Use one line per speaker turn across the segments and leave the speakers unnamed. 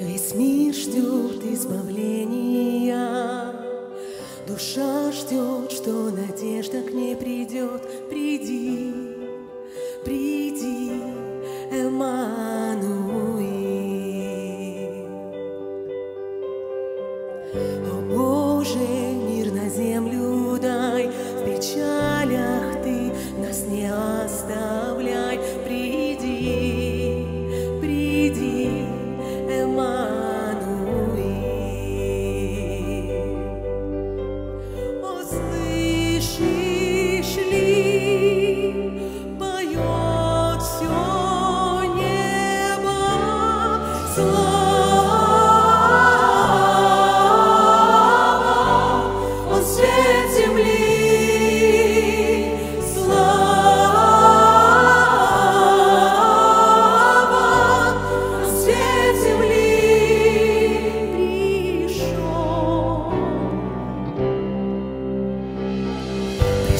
Весь мир ждет избавления, Душа ждет, что надежда к ней придет. Приди,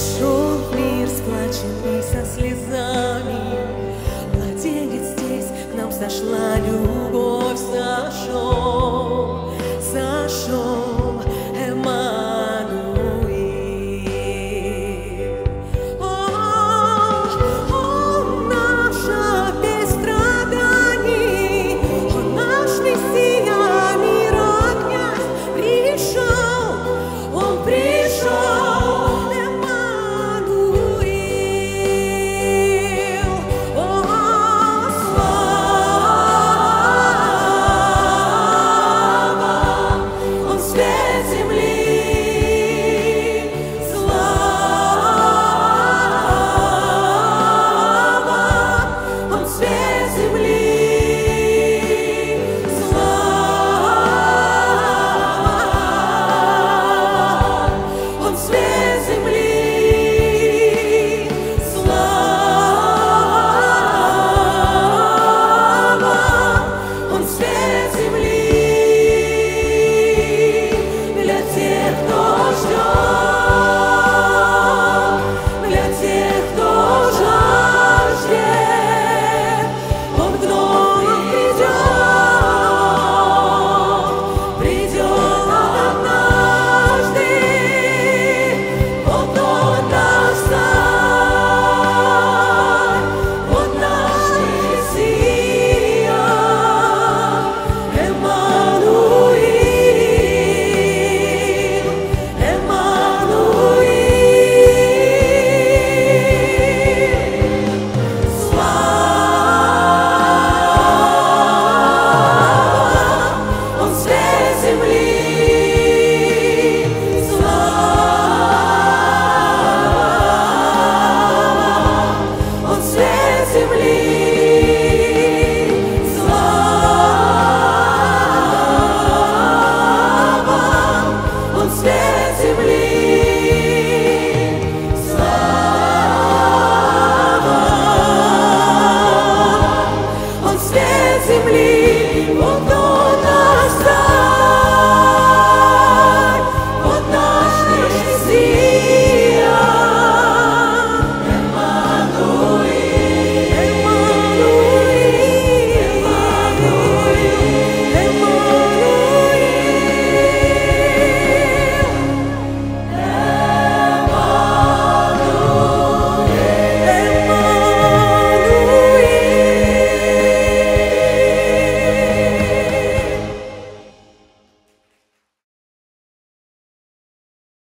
Пришел в мир с плачем и со слезами, Младенец здесь к нам сошла любовь.